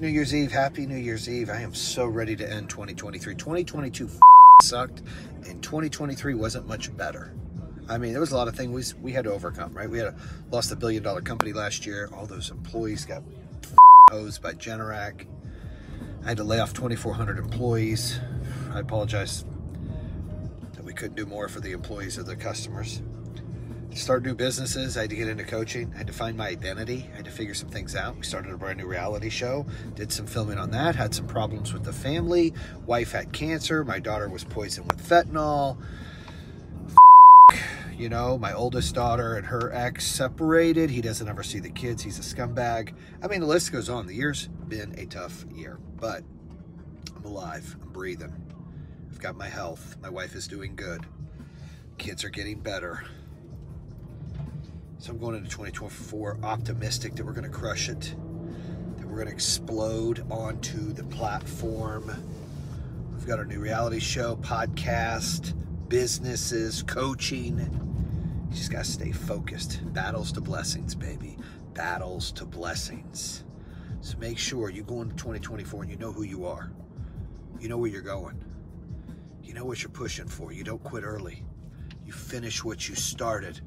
New Year's Eve. Happy New Year's Eve. I am so ready to end 2023. 2022 sucked, and 2023 wasn't much better. I mean, there was a lot of things we, we had to overcome, right? We had a, lost a billion dollar company last year. All those employees got hosed by Generac. I had to lay off 2,400 employees. I apologize that we couldn't do more for the employees of the customers. Start new businesses, I had to get into coaching. I had to find my identity. I had to figure some things out. We started a brand new reality show, did some filming on that, had some problems with the family. Wife had cancer. My daughter was poisoned with fentanyl you know, my oldest daughter and her ex separated. He doesn't ever see the kids. He's a scumbag. I mean, the list goes on. The year's been a tough year, but I'm alive. I'm breathing. I've got my health. My wife is doing good. Kids are getting better. So I'm going into 2024 optimistic that we're going to crush it, that we're going to explode onto the platform. We've got our new reality show, podcast, businesses, coaching. You just got to stay focused. Battles to blessings, baby. Battles to blessings. So make sure you go into 2024 and you know who you are. You know where you're going. You know what you're pushing for. You don't quit early. You finish what you started.